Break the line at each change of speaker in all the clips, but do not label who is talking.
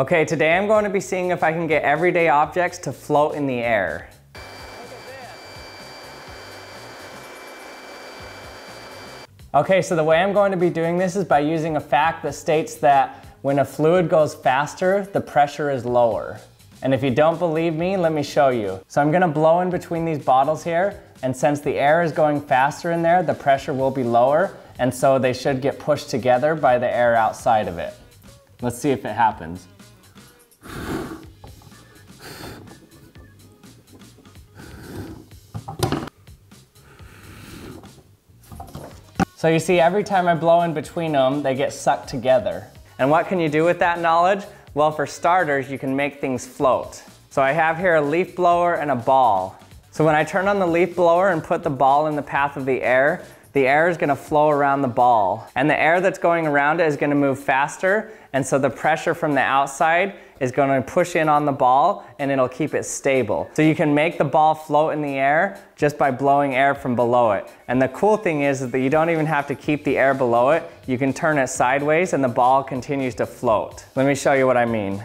Okay, today I'm going to be seeing if I can get everyday objects to float in the air. Okay, so the way I'm going to be doing this is by using a fact that states that when a fluid goes faster, the pressure is lower. And if you don't believe me, let me show you. So I'm gonna blow in between these bottles here, and since the air is going faster in there, the pressure will be lower, and so they should get pushed together by the air outside of it. Let's see if it happens. So you see, every time I blow in between them, they get sucked together. And what can you do with that knowledge? Well, for starters, you can make things float. So I have here a leaf blower and a ball. So when I turn on the leaf blower and put the ball in the path of the air, the air is gonna flow around the ball. And the air that's going around it is gonna move faster, and so the pressure from the outside is gonna push in on the ball and it'll keep it stable. So you can make the ball float in the air just by blowing air from below it. And the cool thing is, is that you don't even have to keep the air below it. You can turn it sideways and the ball continues to float. Let me show you what I mean.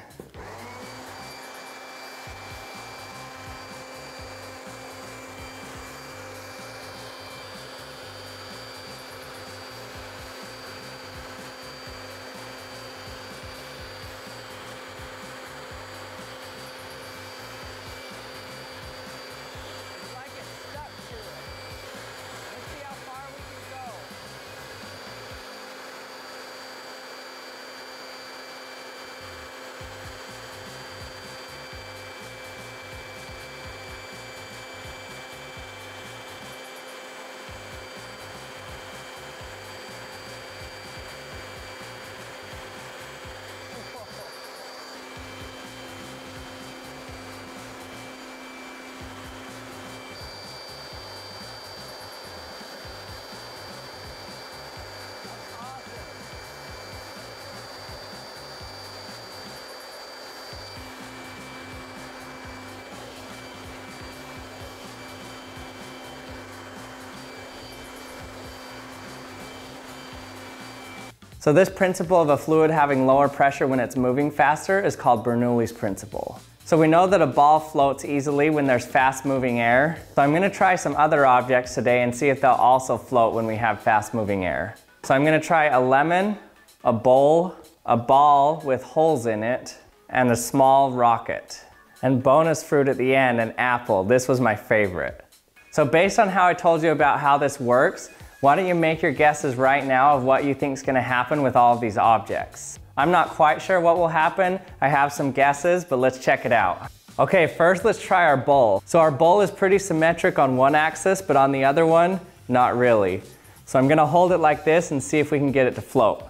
So this principle of a fluid having lower pressure when it's moving faster is called Bernoulli's principle. So we know that a ball floats easily when there's fast moving air. So I'm gonna try some other objects today and see if they'll also float when we have fast moving air. So I'm gonna try a lemon, a bowl, a ball with holes in it, and a small rocket. And bonus fruit at the end, an apple. This was my favorite. So based on how I told you about how this works, why don't you make your guesses right now of what you think is going to happen with all of these objects? I'm not quite sure what will happen. I have some guesses, but let's check it out. Okay, first let's try our bowl. So our bowl is pretty symmetric on one axis, but on the other one, not really. So I'm gonna hold it like this and see if we can get it to float.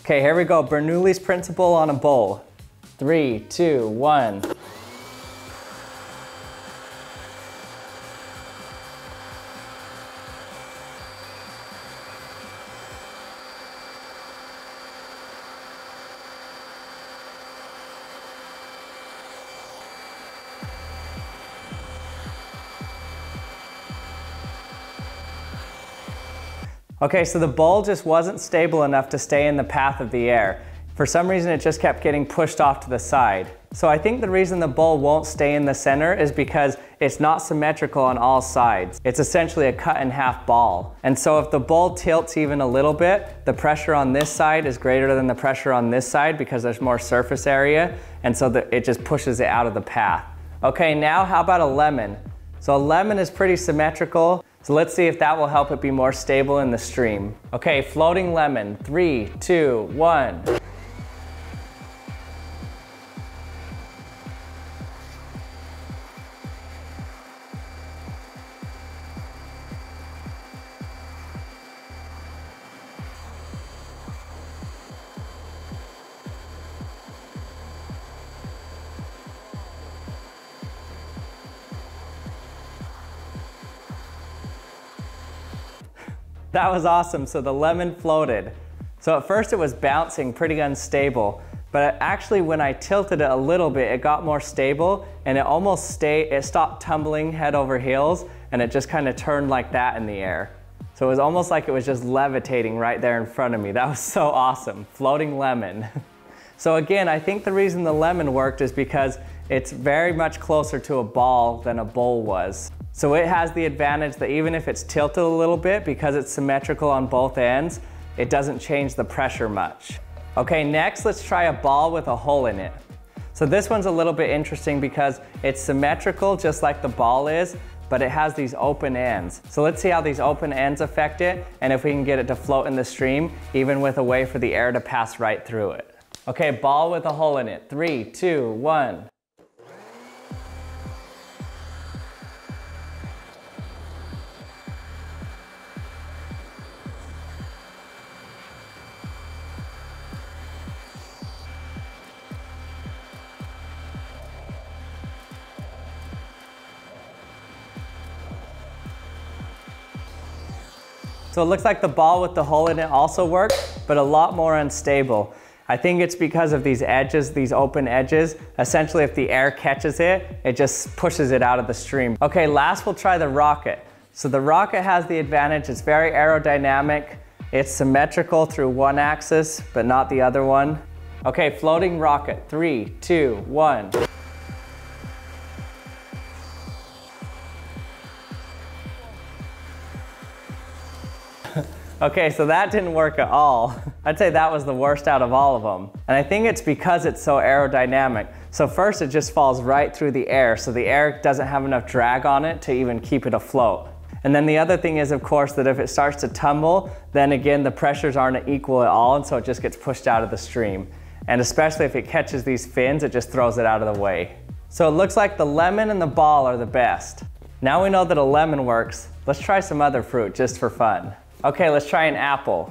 Okay, here we go. Bernoulli's principle on a bowl. Three, two, one. Okay, so the ball just wasn't stable enough to stay in the path of the air. For some reason, it just kept getting pushed off to the side. So I think the reason the ball won't stay in the center is because it's not symmetrical on all sides. It's essentially a cut in half ball. And so if the ball tilts even a little bit, the pressure on this side is greater than the pressure on this side because there's more surface area. And so the, it just pushes it out of the path. Okay, now how about a lemon? So a lemon is pretty symmetrical. So let's see if that will help it be more stable in the stream. Okay, floating lemon, three, two, one. That was awesome. So the lemon floated. So at first it was bouncing pretty unstable, but actually when I tilted it a little bit, it got more stable and it almost stayed, it stopped tumbling head over heels and it just kind of turned like that in the air. So it was almost like it was just levitating right there in front of me. That was so awesome. Floating lemon. So again, I think the reason the lemon worked is because it's very much closer to a ball than a bowl was. So it has the advantage that even if it's tilted a little bit, because it's symmetrical on both ends, it doesn't change the pressure much. Okay, next let's try a ball with a hole in it. So this one's a little bit interesting because it's symmetrical just like the ball is, but it has these open ends. So let's see how these open ends affect it and if we can get it to float in the stream, even with a way for the air to pass right through it. Okay, ball with a hole in it. Three, two, one. So it looks like the ball with the hole in it also worked, but a lot more unstable. I think it's because of these edges, these open edges. Essentially, if the air catches it, it just pushes it out of the stream. Okay, last we'll try the rocket. So the rocket has the advantage, it's very aerodynamic. It's symmetrical through one axis, but not the other one. Okay, floating rocket, three, two, one. Okay, so that didn't work at all. I'd say that was the worst out of all of them. And I think it's because it's so aerodynamic. So first it just falls right through the air, so the air doesn't have enough drag on it to even keep it afloat. And then the other thing is, of course, that if it starts to tumble, then again, the pressures aren't equal at all, and so it just gets pushed out of the stream. And especially if it catches these fins, it just throws it out of the way. So it looks like the lemon and the ball are the best. Now we know that a lemon works, let's try some other fruit just for fun. Okay, let's try an apple.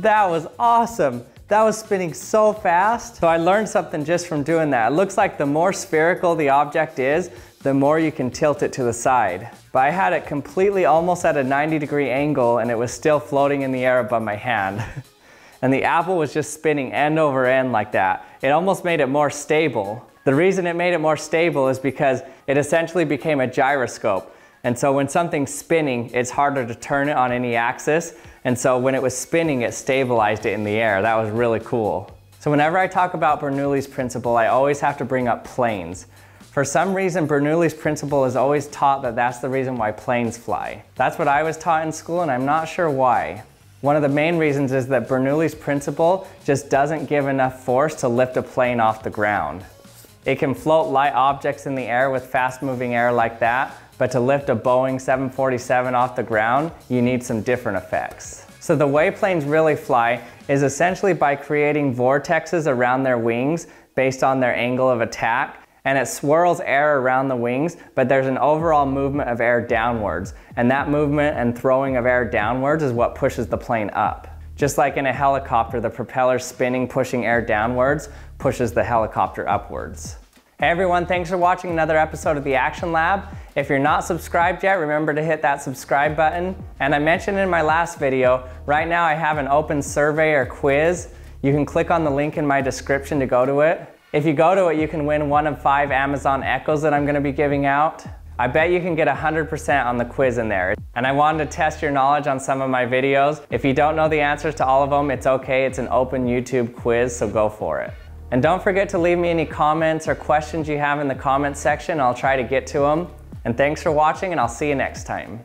That was awesome. That was spinning so fast. So I learned something just from doing that. It looks like the more spherical the object is, the more you can tilt it to the side. But I had it completely almost at a 90 degree angle and it was still floating in the air above my hand. and the apple was just spinning end over end like that. It almost made it more stable. The reason it made it more stable is because it essentially became a gyroscope. And so when something's spinning, it's harder to turn it on any axis. And so when it was spinning, it stabilized it in the air. That was really cool. So whenever I talk about Bernoulli's principle, I always have to bring up planes. For some reason, Bernoulli's principle is always taught that that's the reason why planes fly. That's what I was taught in school and I'm not sure why. One of the main reasons is that Bernoulli's principle just doesn't give enough force to lift a plane off the ground. It can float light objects in the air with fast moving air like that, but to lift a Boeing 747 off the ground, you need some different effects. So the way planes really fly is essentially by creating vortexes around their wings based on their angle of attack and it swirls air around the wings, but there's an overall movement of air downwards. And that movement and throwing of air downwards is what pushes the plane up. Just like in a helicopter, the propeller spinning, pushing air downwards pushes the helicopter upwards. Hey everyone, thanks for watching another episode of the Action Lab. If you're not subscribed yet, remember to hit that subscribe button. And I mentioned in my last video, right now I have an open survey or quiz. You can click on the link in my description to go to it. If you go to it, you can win one of five Amazon Echoes that I'm gonna be giving out. I bet you can get 100% on the quiz in there. And I wanted to test your knowledge on some of my videos. If you don't know the answers to all of them, it's okay. It's an open YouTube quiz, so go for it. And don't forget to leave me any comments or questions you have in the comments section. I'll try to get to them. And thanks for watching and I'll see you next time.